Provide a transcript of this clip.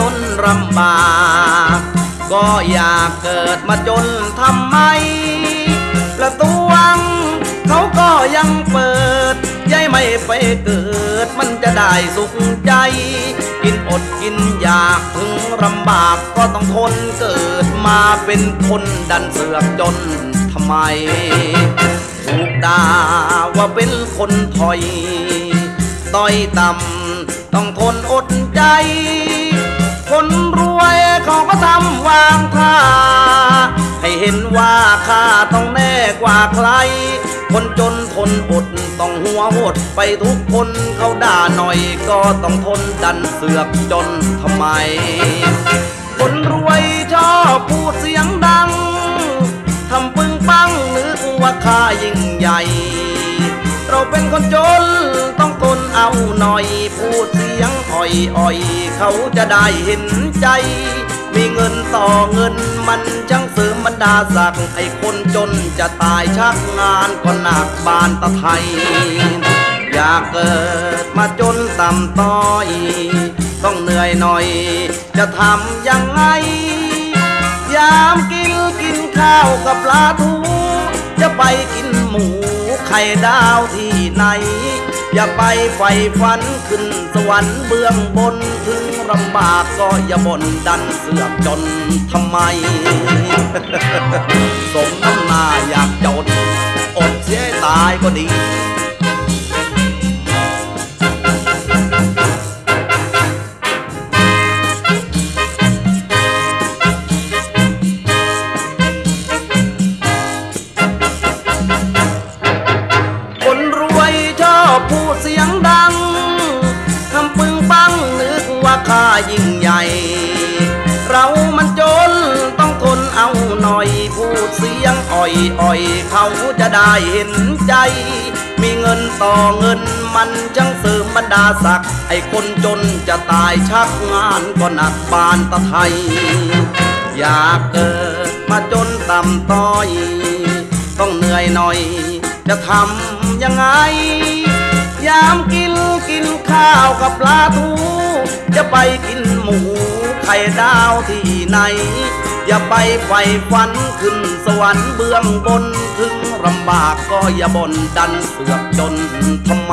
ต้นลำบาก ก็อยากเกิดมาจนทำไม ประตูวังเขาก็ยังเปิดยายไม่ไปเกิดมันจะได้สุขใจ กินอดกินอยากถึงลำบากก็ต้องทนเกิดมาเป็นคนดันเสือกจนทำไมถูกด่าว่าเป็นคนถอย ต้อยต่ำต้องทนอดใจ คนรวยเขาก็ทำวางท่าให้เห็นว่าข้าต้องแน่กว่าใคร คนจนทนอดต้องหัวหดไปทุกคนเขาด่าหน่อยก็ต้องทนดันเสือกจนทำไม คนรวยชอบพูดเสียงดังทำปึงปังนึกว่าข้ายิ่งใหญ่ เราเป็นคนจนต้อง เอาหน่อยพูดเสียงอ่อยอ่อยเขาจะได้เห็นใจ มีเงินต่อเงินมันจังเสริมบรรดาศักดิ์ไอ้คนจนจะตายชักงานก็หนักบานตะไทย อยากเกิดมาจนต่ำต้อย ต้องเหนื่อยหน่อย จะทำยังไง ยามกินกินข้าวกับปลาทู จะไปกินหมูไข่ดาวที่ไหน อย่าไปไฟฝันขึ้นสวรรค์เบื้องบนถึงลำบากก็อย่าบ่นดันเสือกจนทำไม สมน้ำหน้าอยากจนอดเสียตายก็ดี กว่าข้ายิ่งใหญ่ เรามันจนต้องทนเอาหน่อย พูดเสียงอ่อยอ่อยเขาจะได้เห็นใจ มีเงินต่อเงินมันจังเสริมบรรดาศักดิ์ไอ้คนจนจะตายชักงานก็หนักบานตะไทย อยากเกิดมาจนต่ำต้อย ต้องเหนื่อยหน่อย จะทำยังไง ยามกินกินข้าวกับปลาทู จะไปกินหมูไข่ดาวที่ไหน อย่าไปไฟฝันขึ้นสวรรค์เบื้องบน ถึงลำบากก็อย่าบ่นดันเสือกจนทำไม